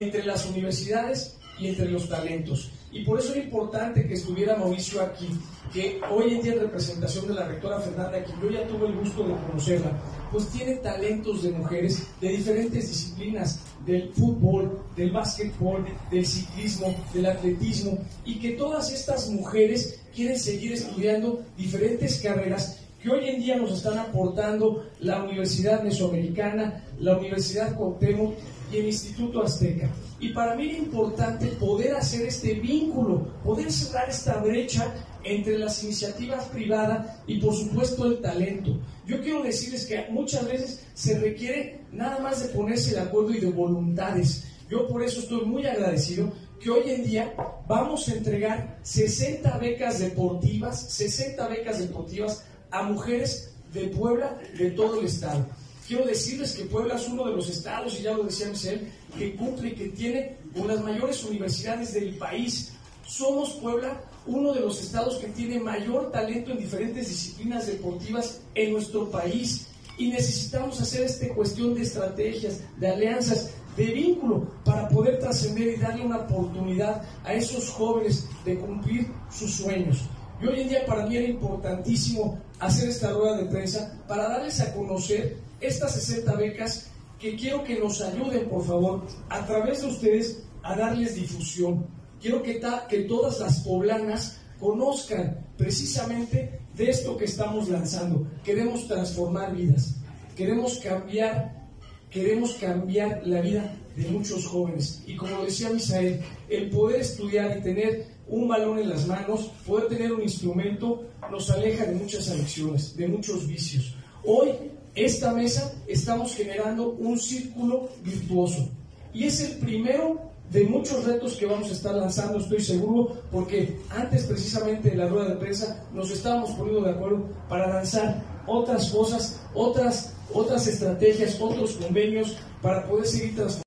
entre las universidades y entre los talentos. Y por eso es importante que estuviera Mauricio aquí, que hoy en día en representación de la rectora Fernanda, que yo ya tuve el gusto de conocerla, pues tiene talentos de mujeres de diferentes disciplinas, del fútbol, del básquetbol, del ciclismo, del atletismo, y que todas estas mujeres quieren seguir estudiando diferentes carreras que hoy en día nos están aportando la Universidad Mesoamericana, la Universidad Cuauhtémoc y el Instituto Azteca. Y para mí era importante poder hacer este vínculo, poder cerrar esta brecha entre las iniciativas privadas y por supuesto el talento. Yo quiero decirles que muchas veces se requiere nada más de ponerse de acuerdo y de voluntades. Yo por eso estoy muy agradecido que hoy en día vamos a entregar 60 becas deportivas, 60 becas deportivas a mujeres de Puebla, de todo el estado. Quiero decirles que Puebla es uno de los estados, y ya lo decía Michelle, que cumple y que tiene con las mayores universidades del país. Somos Puebla uno de los estados que tiene mayor talento en diferentes disciplinas deportivas en nuestro país. Y necesitamos hacer esta cuestión de estrategias, de alianzas, de vínculo para poder trascender y darle una oportunidad a esos jóvenes de cumplir sus sueños. Y hoy en día para mí era importantísimo hacer esta rueda de prensa para darles a conocer estas 60 becas que quiero que nos ayuden, por favor, a través de ustedes a darles difusión. Quiero que, que todas las poblanas conozcan precisamente de esto que estamos lanzando. Queremos transformar vidas, queremos cambiar, queremos cambiar la vida de muchos jóvenes. Y como decía Misael, el poder estudiar y tener un balón en las manos, poder tener un instrumento, nos aleja de muchas adicciones, de muchos vicios. Hoy, esta mesa, estamos generando un círculo virtuoso. Y es el primero de muchos retos que vamos a estar lanzando, estoy seguro, porque antes precisamente de la rueda de prensa nos estábamos poniendo de acuerdo para lanzar otras cosas, otras, otras estrategias, otros convenios para poder seguir transformando.